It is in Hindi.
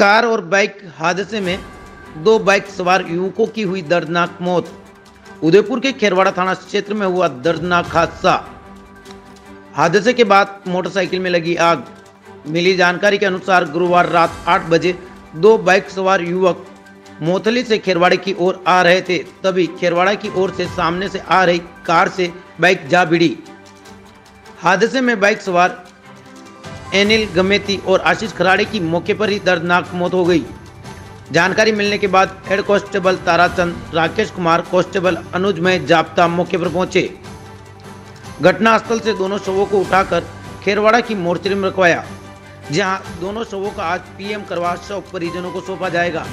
कार और बाइक हादसे में दो बाइक सवार युवकों की हुई दर्दनाक मौत। उदयपुर के खेरवाड़ा थाना क्षेत्र में हुआ दर्दनाक हादसा। हादसे के बाद मोटरसाइकिल में लगी आग। मिली जानकारी के अनुसार गुरुवार रात 8 बजे दो बाइक सवार युवक मोथली से खेरवाड़े की ओर आ रहे थे, तभी खेरवाड़ा की ओर से सामने से आ रही कार से बाइक जा भिड़ी। हादसे में बाइक सवार एनिल गमेती और आशीष खराड़े की मौके पर ही दर्दनाक मौत हो गई। जानकारी मिलने के बाद head constable Tarachand, Rakesh Kumar, constable Anuj में जाप्ता मौके पर पहुँचे। घटनास्थल से दोनों शवों को उठाकर खेरवाड़ा की मोर्चरी में रखवाया, जहाँ दोनों शवों का आज पीएम करवा शव परिजनों को सौंपा जाएगा।